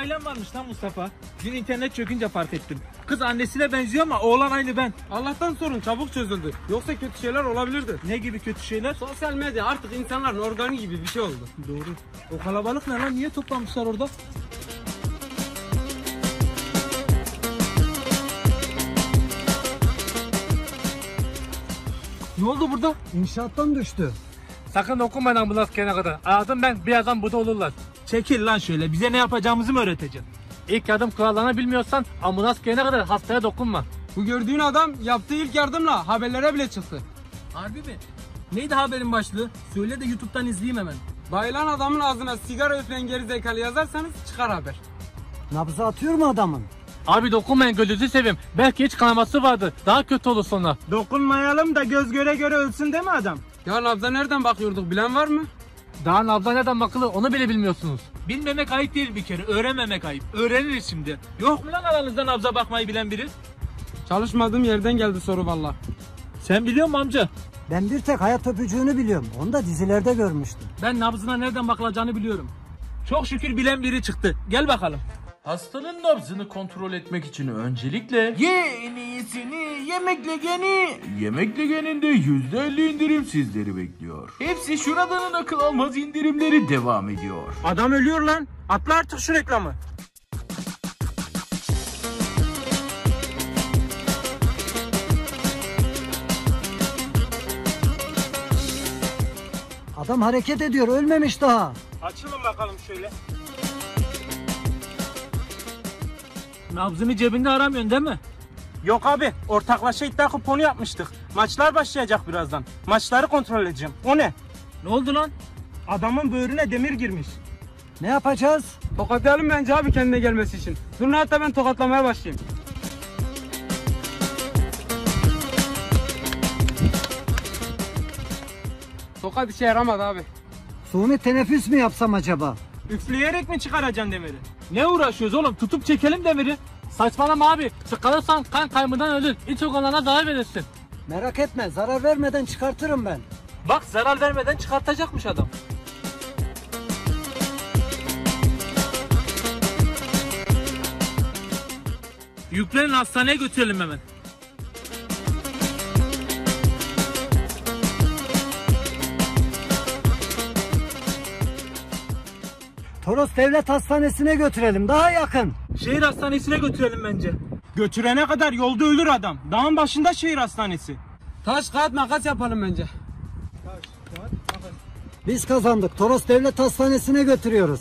ailem varmış lan Mustafa. Dün internet çökünce fark ettim. Kız annesine benziyor ama oğlan aynı ben. Allah'tan sorun çabuk çözüldü. Yoksa kötü şeyler olabilirdi. Ne gibi kötü şeyler? Sosyal medya artık insanların organı gibi bir şey oldu. Doğru. O kalabalık ne lan? Niye toplanmışlar orada? Ne oldu burada? İnşaattan düştü. Sakın dokunmayın ambulans gelene kadar. Aradım ben birazdan burada olurlar. Çekil lan şöyle. Bize ne yapacağımızı mı öğreteceksin? İlk yardım kurallarını bilmiyorsan ambulans gelene kadar hastaya dokunma. Bu gördüğün adam yaptığı ilk yardımla haberlere bile çıktı. Harbi mi? Neydi haberin başlığı? Söyle de YouTube'dan izleyeyim hemen. Bayılan adamın ağzına sigara üfleyen geri zekalı yazarsanız çıkar haber. Nabzı atıyor mu adamın? Abi dokunmayın gözünüzü seveyim. Belki hiç kanaması vardı. Daha kötü olur sonra. Dokunmayalım da göz göre göre ölsün değil mi adam? Ya nabza nereden bakıyorduk bilen var mı? Daha nabza nereden bakılır onu bile bilmiyorsunuz. Bilmemek ayıp değil bir kere. Öğrenmemek ayıp. Öğreniriz şimdi. Yok mu lan aranızda nabza bakmayı bilen biri? Çalışmadığım yerden geldi soru valla. Sen biliyor musun amca? Ben bir tek hayat öpücüğünü biliyorum. Onu da dizilerde görmüştüm. Ben nabzına nereden bakılacağını biliyorum. Çok şükür bilen biri çıktı. Gel bakalım. Hastanın nabzını kontrol etmek için öncelikle ye en iyisini yemekle geni. Yemekle geninde %50 indirim sizleri bekliyor. Hepsi şuradanın akıl almaz indirimleri devam ediyor. Adam ölüyor lan. Atla artık şu reklamı. Adam hareket ediyor, ölmemiş daha. Açılın bakalım şöyle. Nabzını cebinde aramıyorsun değil mi? Yok abi ortaklaşa iddia kuponu yapmıştık. Maçlar başlayacak birazdan. Maçları kontrol edeceğim. O ne? Ne oldu lan? Adamın böğrüne demir girmiş. Ne yapacağız? Tokatlayalım bence abi kendine gelmesi için. Durun hatta ben tokatlamaya başlayayım. Tokat işe yaramadı abi. Suni teneffüs mü yapsam acaba? Üfleyerek mi çıkaracaksın demiri? Ne uğraşıyoruz oğlum? Tutup çekelim demiri. Saçmalama abi. Sıkılırsan kan kaybından ölür. İç organlarına zarar verirsin. Merak etme, zarar vermeden çıkartırım ben. Bak zarar vermeden çıkartacakmış adam. Yüklerin hastaneye götürelim hemen. Toros Devlet Hastanesi'ne götürelim, daha yakın. Şehir hastanesine götürelim bence. Götürene kadar yolda ölür adam. Dağın başında şehir hastanesi. Taş kağıt makas yapalım bence. Biz kazandık, Toros Devlet Hastanesi'ne götürüyoruz.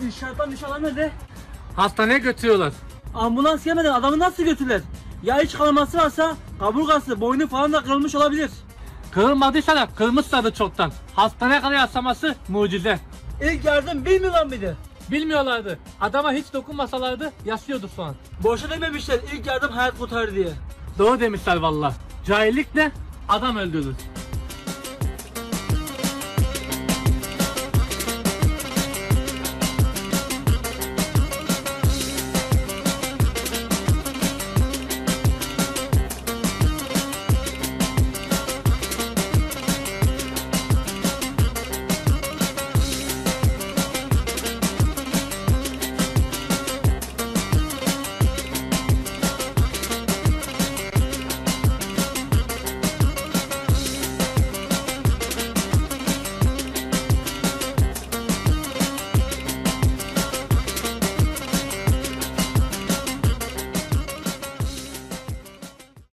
İnşaattan nişan nerede? Hastaneye götürüyorlar. Ambulans gelmeden adamı nasıl götürürler? Ya iç kanaması varsa kaburgası, boynu falan da kırılmış olabilir. Kırılmadıysa da kırmışlardı çoktan. Hastaneye kadar yaslaması mucize. İlk yardım bilmiyorlar mıydı? Bilmiyorlardı. Adama hiç dokunmasalardı yaşıyordu şu an. Boşa dememişler ilk yardım hayat kurtarır diye. Doğru demişler valla. Cahillik ne? Adam öldürür.